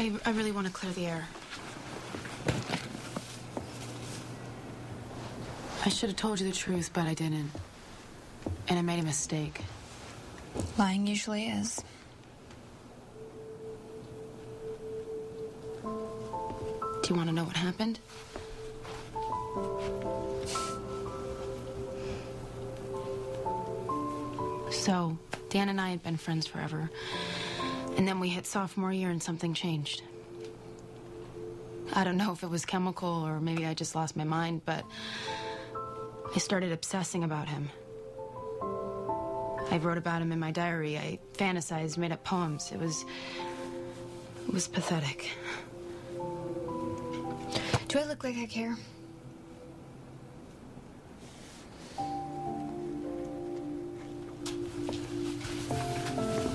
I, I really want to clear the air. I should have told you the truth, but I didn't. And I made a mistake. Lying usually is. Do you want to know what happened? So, Dan and I had been friends forever. And then we hit sophomore year and something changed. I don't know if it was chemical or maybe I just lost my mind, but I started obsessing about him. I wrote about him in my diary. I fantasized, made up poems. It was. It was pathetic. Do I look like I care?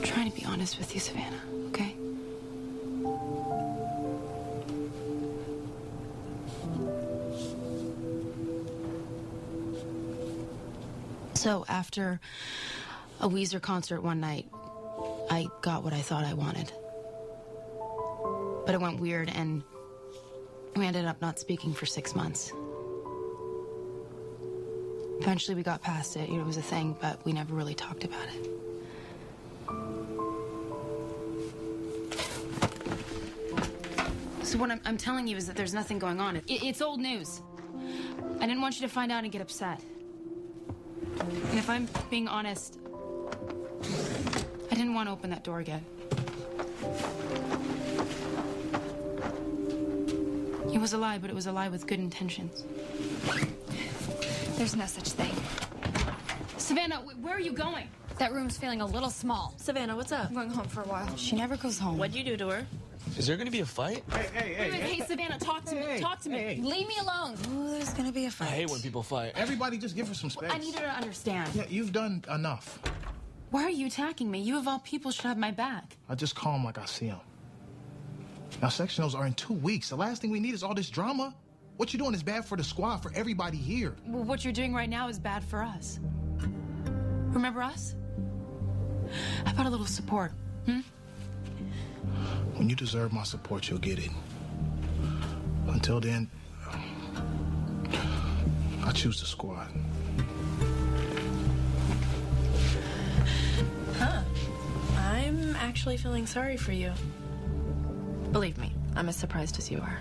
Trying to be honest with you, Savannah, okay? So, after a Weezer concert one night, I got what I thought I wanted. But it went weird, and we ended up not speaking for six months. Eventually, we got past it. You know, it was a thing, but we never really talked about it. So what I'm, I'm telling you is that there's nothing going on. It, it's old news. I didn't want you to find out and get upset. And if I'm being honest, I didn't want to open that door again. It was a lie, but it was a lie with good intentions. There's no such thing. Savannah, where are you going? That room's feeling a little small. Savannah, what's up? I'm going home for a while. She never goes home. What'd you do to her? Is there gonna be a fight? Hey, hey, hey, Hey, hey. hey, Savannah, talk to me. Talk to me. hey. Leave me alone. Ooh, there's gonna be a fight. I hate when people fight. Everybody just give her some space. I need her to understand. Yeah, you've done enough. Why are you attacking me? You of all people should have my back. I just call him like I see him. Now, sectionals are in two weeks. The last thing we need is all this drama. What you're doing is bad for the squad, for everybody here. Well, what you're doing right now is bad for us. Remember us? How about a little support? Hmm? When you deserve my support, you'll get it. Until then, I choose the squad. Huh. I'm actually feeling sorry for you. Believe me, I'm as surprised as you are.